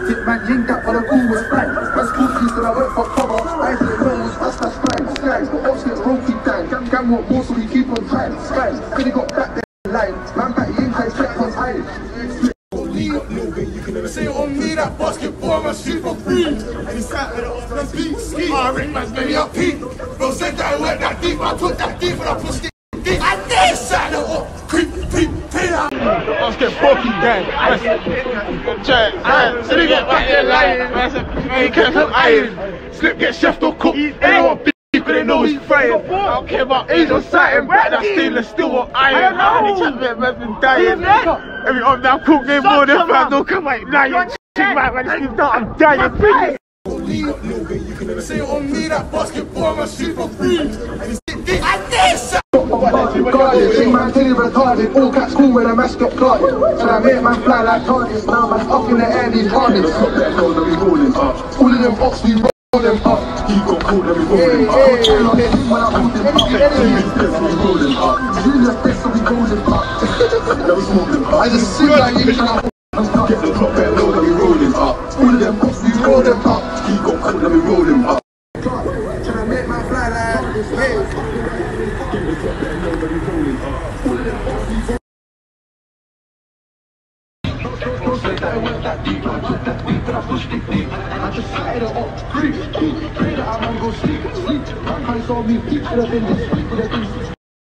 Tactic man, ying that for the cool was fine. Man school fees till I went for cover. I didn't know it was us that's fine. Skies, ops get ropey down. Gam gam want more so we keep on trying. Skies, could he got back there line. Man back ying guys kept on hiding. Say on me that basketball, man, super free. And he sat with it off the beat, ski. Ah, I ring man's baby up peak. Bro said that I went that deep, I took that deep and I pushed it deep. I did sat it off, Let's get fucking gang. Check, man. So they get back there lying. Man, he can't come iron. Slip get chef or cook. They don't want beef, but they know he's frying. I don't care about age or sight. Back that stainless steel or iron. And he chat man, been dying. Every up now cook game more than five. Don't come out now. You chick man, man. This is not. I'm dying. Say on me that basketball, man, super free. Man till he retarded. All cats cool when a mask get carded. So I make man fly like targets. Now man's up in the air, these targets. All of them ops, roll them up. He got cold, let me roll them up. All on it, when I hold them up. Julius best, we roll them up. Julius best, so we them up. Let me smoke them up. I just sing like you tryna Get the top that I'm gonna go sleep, sleep. Man can't solve me, have been this, could have been